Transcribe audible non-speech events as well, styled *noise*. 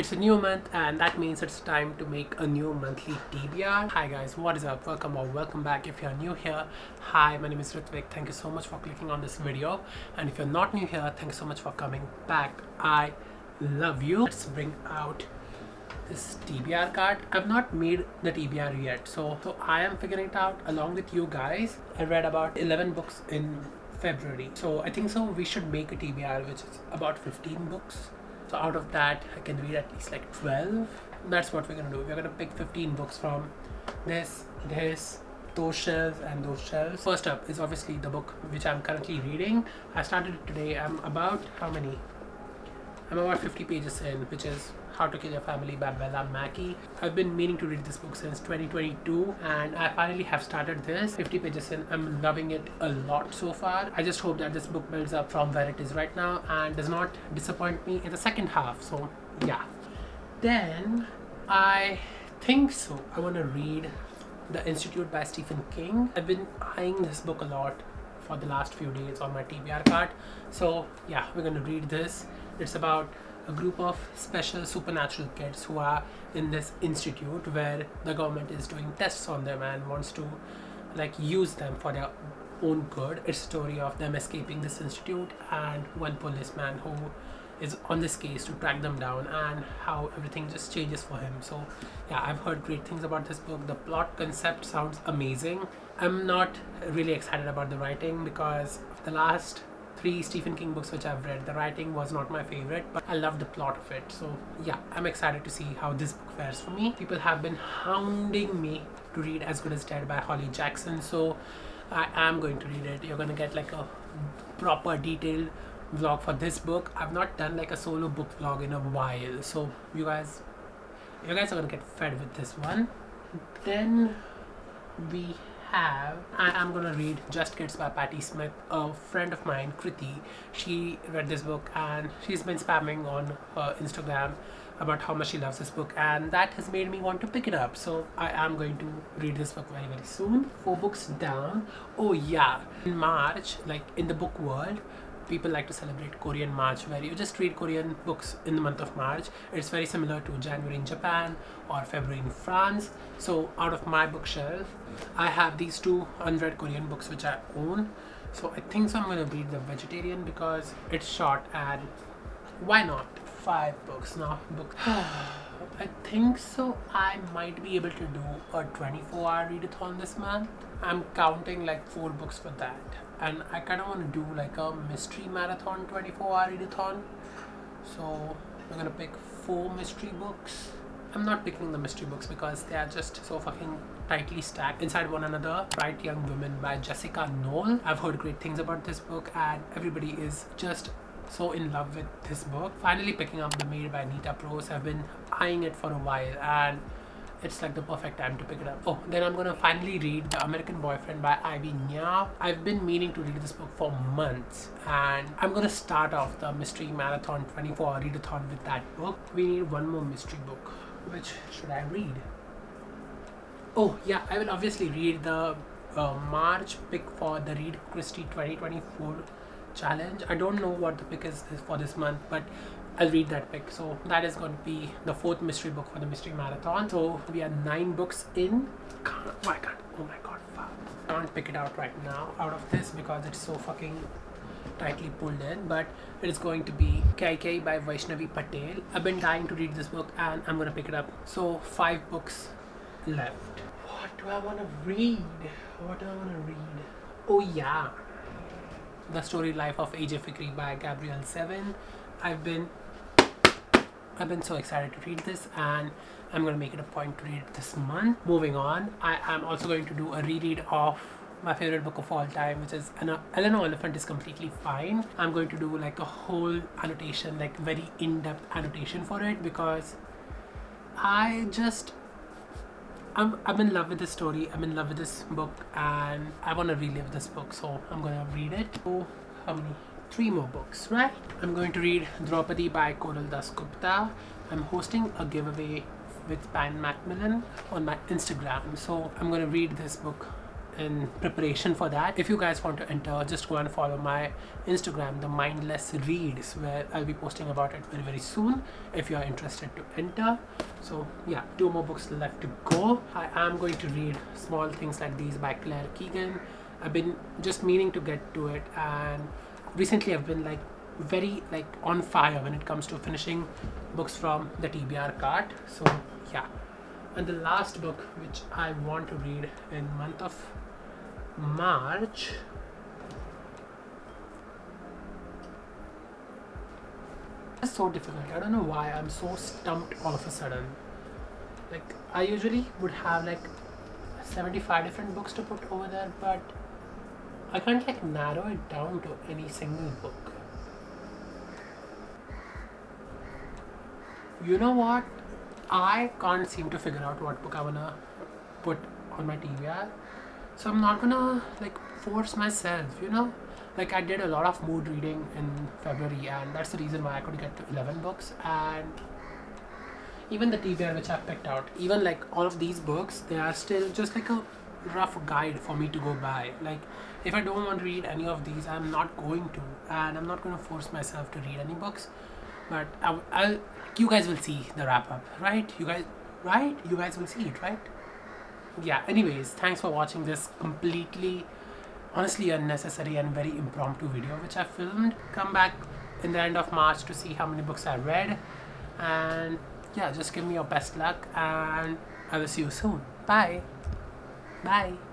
It's a new month and that means it's time to make a new monthly TBR. Hi guys, what is up? Welcome or welcome back if you're new here. Hi, my name is Rutvik. Thank you so much for clicking on this video. And if you're not new here, thank you so much for coming back. I love you. Let's bring out this TBR cart. I've not made the TBR yet, so so I am figuring it out along with you guys. I read about 11 books in February, so I think so we should make a TBR which is about 15 books. So out of that, I can read at least like 12. That's what we're gonna do. We're gonna pick 15 books from this, this, those shelves and those shelves. First up is obviously the book which I'm currently reading. I started it today. I'm about how many? I'm about 50 pages in, which is How to Kill Your Family by Bella Mackie. I've been meaning to read this book since 2022 and I finally have started this 50 pages in. I'm loving it a lot so far. I just hope that this book builds up from where it is right now and does not disappoint me in the second half. So yeah. Then I think so. I want to read The Institute by Stephen King. I've been eyeing this book a lot for the last few days on my TBR cart. So yeah, we're gonna read this. It's about a group of special supernatural kids who are in this institute where the government is doing tests on them and wants to like use them for their own good. It's a story of them escaping this institute and one policeman who is on this case to track them down and how everything just changes for him. So yeah, I've heard great things about this book. The plot concept sounds amazing. I'm not really excited about the writing because the last three Stephen King books which I've read, the writing was not my favorite, but I love the plot of it. So yeah, I'm excited to see how this book fares for me. People have been hounding me to read As Good as Dead by Holly Jackson, so I am going to read it. You're gonna get like a proper detailed vlog for this book. I've not done like a solo book vlog in a while, so you guys, you guys are gonna get fed with this one. Then we have I am gonna read Just Kids by Patti Smith. A friend of mine, Kriti, she read this book and she's been spamming on her Instagram about how much she loves this book and that has made me want to pick it up. So i am going to read this book very very soon. Four books down. Oh yeah. In march like in the book world people like to celebrate Korean March where you just read Korean books in the month of March. It's very similar to January in Japan or February in France. So out of my bookshelf, I have these two unread Korean books which I own. So I think so I'm going to read The Vegetarian because it's short and why not? Five books now. Book. *sighs* I think so. I might be able to do a 24 hour readathon this month. I'm counting like four books for that and I kind of want to do like a mystery marathon 24 hour readathon so I'm gonna pick four mystery books I'm not picking the mystery books because they are just so fucking tightly stacked inside one another. Bright Young Women by Jessica Knoll. I've heard great things about this book and everybody is just so in love with this book. Finally picking up The Maid by Nita Prose. I've been eyeing it for a while and it's like the perfect time to pick it up. Oh, then I'm gonna finally read The American Boyfriend by Ivy Nya. I've been meaning to read this book for months and I'm gonna start off the Mystery Marathon 24 hour readathon with that book. We need one more mystery book. Which should I read? Oh yeah, I will obviously read the uh, March pick for the Read Christie 2024 challenge. I don't know what the pick is for this month, but I'll read that pick. So that is going to be the fourth mystery book for the mystery marathon. So we are nine books in. Can't, oh, I. Oh my god, fuck. Can't pick it out right now out of this because it's so fucking tightly pulled in. But it is going to be Kaikeyi by Vaishnavi Patel. I've been dying to read this book and I'm gonna pick it up. So five books left. What do I want to read? What do I want to read? Oh yeah, the story life of AJ Fikry by Gabrielle Zevin. I've been I've been so excited to read this and I'm to make it a point to read it this month. Moving on, I am also going to do a reread of my favorite book of all time which is Eleanor Oliphant is completely fine. I'm going to do like a whole annotation like very in-depth annotation for it because I just I'm, I'm in love with this story I'm in love with this book and I want to relive this book so I'm gonna read it. So how many three more books, right? I'm going to read Draupadi by Koral Dasgupta. I'm hosting a giveaway with Pan Macmillan on my Instagram. So I'm going to read this book in preparation for that. If you guys want to enter, just go and follow my Instagram, the Mindless Reads, where I'll be posting about it very very soon. If you are interested to enter. So yeah, two more books left to go. I am going to read Small Things Like These by Claire Keegan. I've been just meaning to get to it, and recently I've been like very like on fire when it comes to finishing books from the TBR cart. So yeah. And the last book which I want to read in month of March it's so difficult. I don't know why. I'm so stumped all of a sudden. Like I usually would have like 75 different books to put over there but I can't like narrow it down to any single book you know what I can't seem to figure out what book I wanna put on my TBR. So I'm not gonna like force myself, you know? Like I did a lot of mood reading in February and that's the reason why I could get to 11 books and even the TBR which I picked out, even like all of these books, they are still just like a rough guide for me to go by. Like if I don't want to read any of these, I'm not going to. And I'm not gonna force myself to read any books. But I'll, I'll you guys will see the wrap up right? You guys right? You guys will see it right? Yeah anyways thanks for watching this completely honestly unnecessary and very impromptu video which i filmed. Come back in the end of march to see how many books i read. And yeah just give me your best luck and i will see you soon. Bye bye